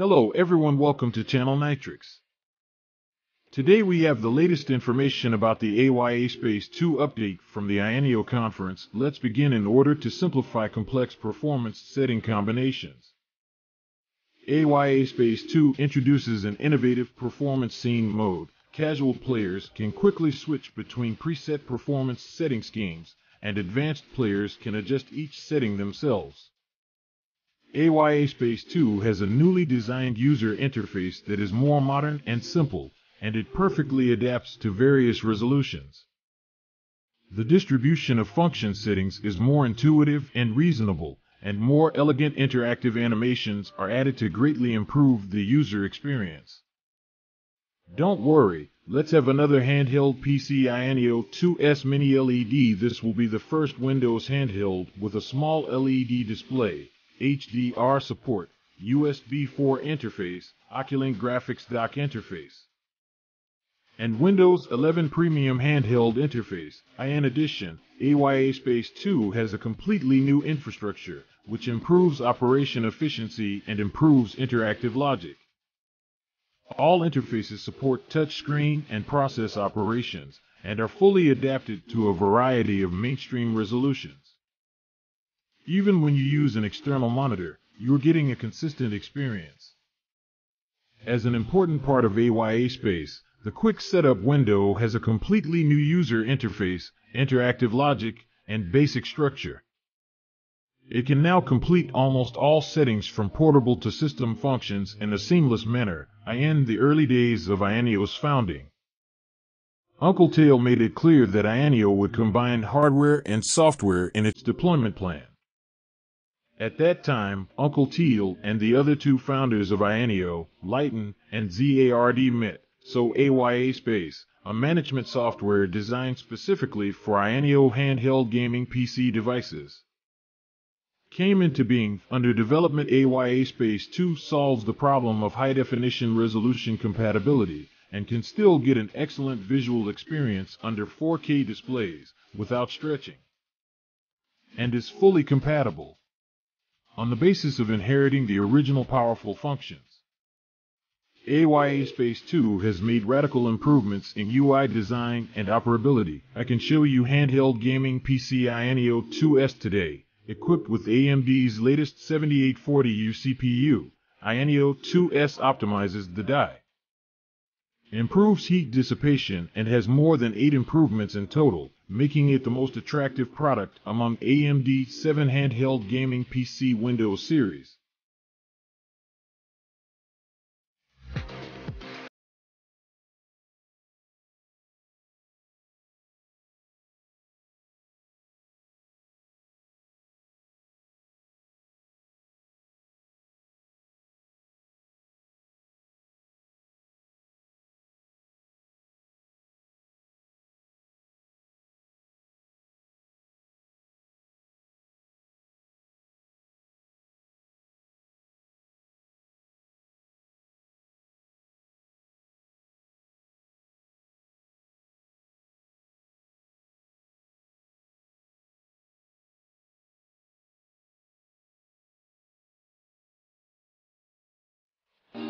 Hello everyone, welcome to Channel Nitrix. Today we have the latest information about the AYA Space 2 update from the AYANEO conference. Let's begin in order to simplify complex performance setting combinations. AYA Space 2 introduces an innovative performance scene mode. Casual players can quickly switch between preset performance setting schemes, and advanced players can adjust each setting themselves. AYA Space 2 has a newly designed user interface that is more modern and simple, and it perfectly adapts to various resolutions. The distribution of function settings is more intuitive and reasonable, and more elegant interactive animations are added to greatly improve the user experience. Don't worry, let's have another handheld PC AYANEO 2S Mini LED. This will be the first Windows handheld with a small LED display, HDR support, USB 4 interface, Oculink graphics dock interface, and Windows 11 Premium handheld interface. In addition, AYA Space 2 has a completely new infrastructure, which improves operation efficiency and improves interactive logic. All interfaces support touchscreen and process operations and are fully adapted to a variety of mainstream resolutions. Even when you use an external monitor, you're getting a consistent experience. As an important part of AYA Space, the quick setup window has a completely new user interface, interactive logic, and basic structure. It can now complete almost all settings from portable to system functions in a seamless manner, i in the early days of AYANEO's founding. Uncle Tail made it clear that AYANEO would combine hardware and software in its deployment plan. At that time, Uncle Teal and the other two founders of AYANEO, Lighten and ZARD met, so AYA Space, a management software designed specifically for AYANEO handheld gaming PC devices, came into being under development AYA Space 2 solves the problem of high definition resolution compatibility and can still get an excellent visual experience under 4K displays without stretching and is fully compatible on the basis of inheriting the original powerful functions. AYA Space 2 has made radical improvements in UI design and operability. I can show you handheld gaming PC AYANEO 2S today equipped with AMD's latest 7840U CPU, AYANEO 2S optimizes the die, improves heat dissipation, and has more than 8 improvements in total, making it the most attractive product among AMD 7 handheld gaming PC Windows series.